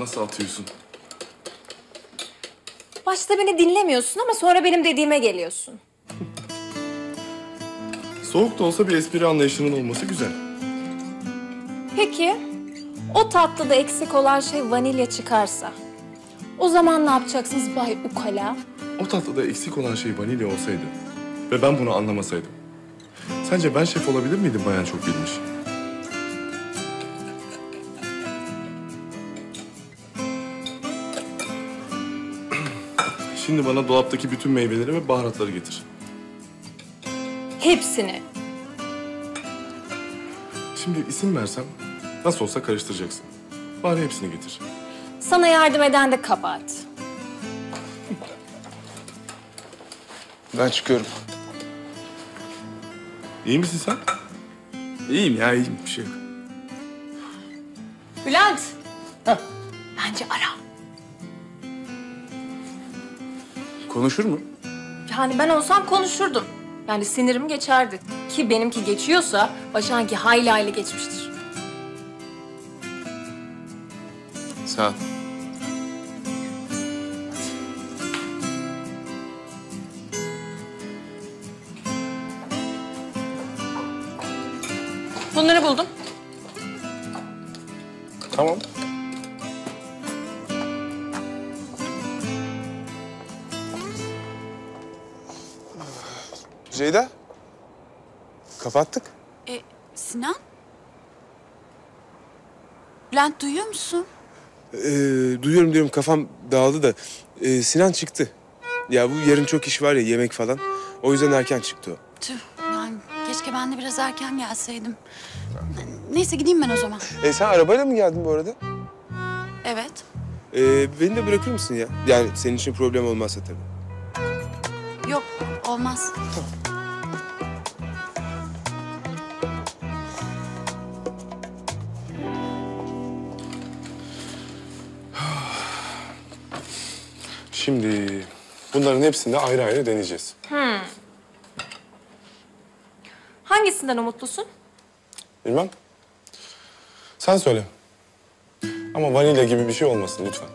Nasıl atıyorsun? Başta beni dinlemiyorsun ama sonra benim dediğime geliyorsun. Soğuk da olsa bir espri anlayışının olması güzel. Peki, o tatlıda eksik olan şey vanilya çıkarsa... ...o zaman ne yapacaksınız Bay Ukala? O tatlıda eksik olan şey vanilya olsaydı ve ben bunu anlamasaydım. Sence ben şef olabilir miydim bayan çok bilmiş? Şimdi bana dolaptaki bütün meyveleri ve baharatları getir. Hepsini. Şimdi isim versem nasıl olsa karıştıracaksın. Bari hepsini getir. Sana yardım eden de kabahat. Ben çıkıyorum. İyi misin sen? İyiyim ya iyiyim bir şey yok. Bülent. Bence ara. Konuşur mu? Yani ben olsam konuşurdum. Yani sinirim geçerdi. Ki benimki geçiyorsa Başak'ınki hayli hayli geçmiştir. Sağ ol. Bunları buldum. Tamam. Ceyda. Kapattık. E, Sinan? Bülent duyuyor musun? Ee, duyuyorum diyorum kafam dağıldı da. Ee, Sinan çıktı. Ya bu yarın çok iş var ya yemek falan. O yüzden erken çıktı o. Tüh yani keşke ben de biraz erken gelseydim. Neyse gideyim ben o zaman. E, sen arabayla mı geldin bu arada? Evet. Ee, beni de bırakır mısın ya? Yani senin için problem olmazsa tabii. Yok olmaz. Şimdi bunların hepsini de ayrı ayrı deneyeceğiz. Hangisinden umutlusun? Bilmem. Sen söyle. Ama vanilya gibi bir şey olmasın lütfen.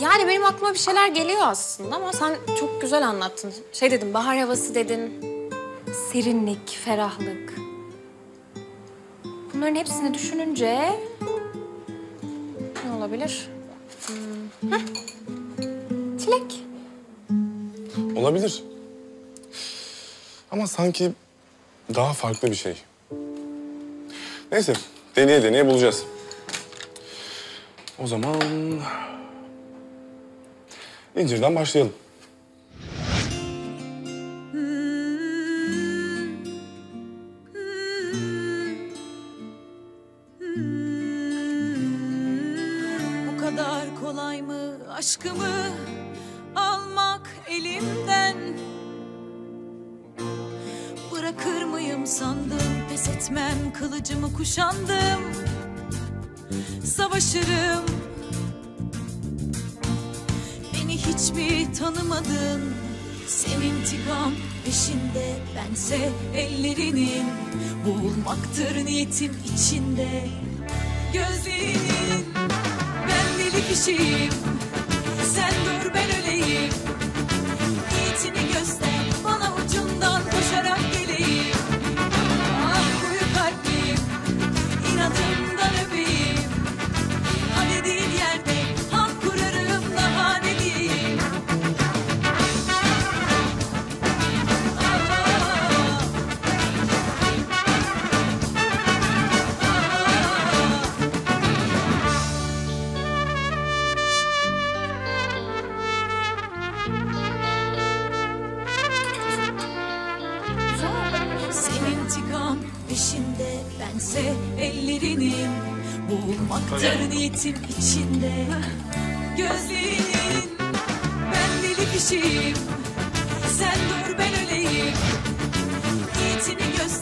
Yani benim aklıma bir şeyler geliyor aslında ama sen çok güzel anlattın. Şey dedim, bahar havası dedin. Serinlik, ferahlık. Bunların hepsini düşününce... Olabilir? Hmm. Çilek. Olabilir. Ama sanki daha farklı bir şey. Neyse, deneye deneye bulacağız. O zaman... İncirden başlayalım. Mıyım sandım, pes etmem, kılıcımı kuşandım. Savaşırım. Beni hiç mi tanımadın? Senin intikam peşinde, bense ellerinin. Boğulmaktır niyetim içinde. Gözlerinin ben deli kişiyim Sen dur ben öleyim Niyetini göster peşinde. Bense ellerinin Boğulmaktır niyetim içinde. Gözlerinin ben deli kişiyim. Sen dur ben öleyim. Niyetini göster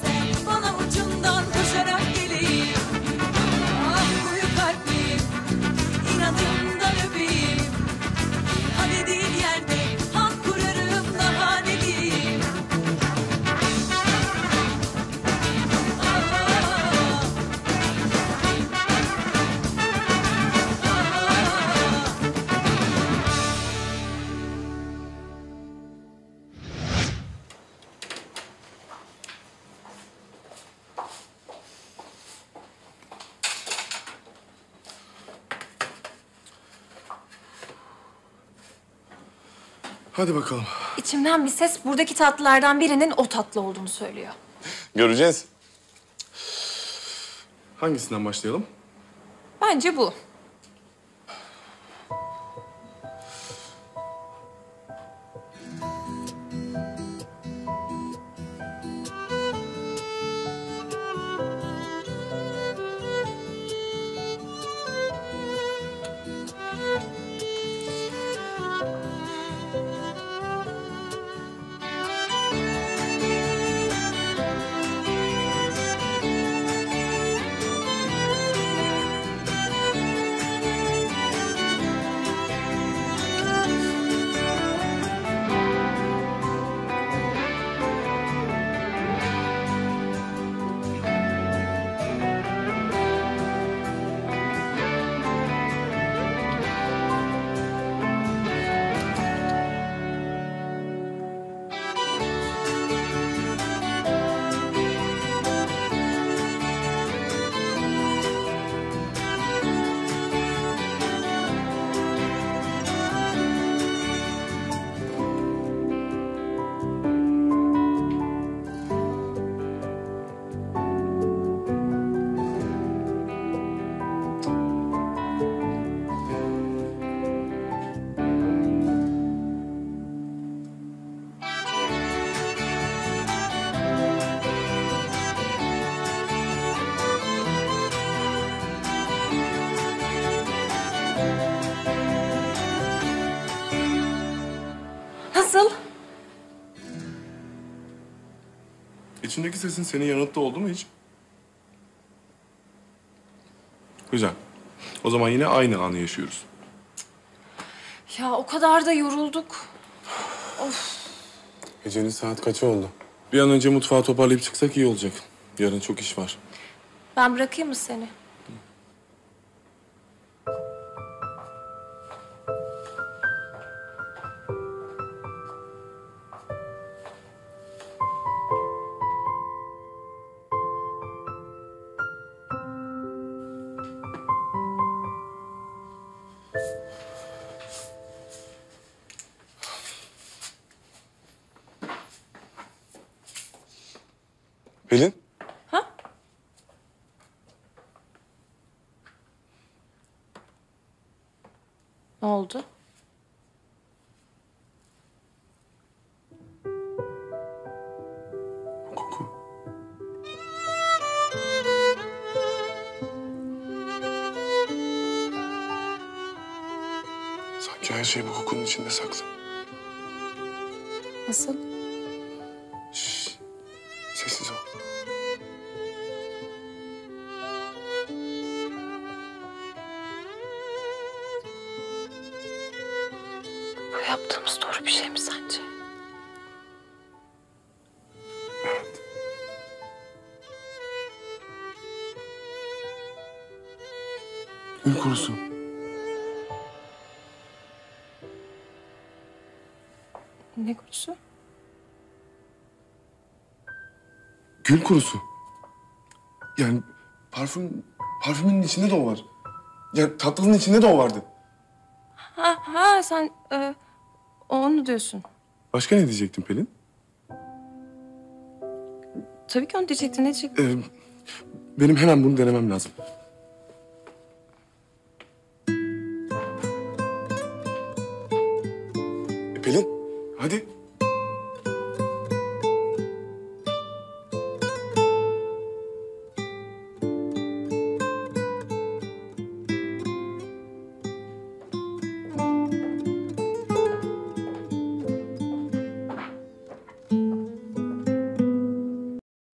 Hadi bakalım. İçimden bir ses buradaki tatlılardan birinin o tatlı olduğunu söylüyor. Göreceğiz. Hangisinden başlayalım? Bence bu. İçindeki sesin seni yanılttı oldu mu hiç? Güzel. O zaman yine aynı anı yaşıyoruz. Ya o kadar da yorulduk. Gecenin saat kaçı oldu? Bir an önce mutfağı toparlayıp çıksak iyi olacak. Yarın çok iş var. Ben bırakayım mı seni? Pelin? Ne oldu? Koku. Sanki her şey bu kokunun içinde saklı. Nasıl? Yaptığımız doğru bir şey mi sence? Evet. Gül kurusu. Ne kurusu? Gül kurusu. Yani parfüm, parfümün içinde de o var. Ya tatlının içinde de o vardı. Ha, ha sen e, onu diyorsun. Başka ne diyecektin Pelin? Tabii ki onu diyecektin. Ne diyecektin? Ee, benim hemen bunu denemem lazım.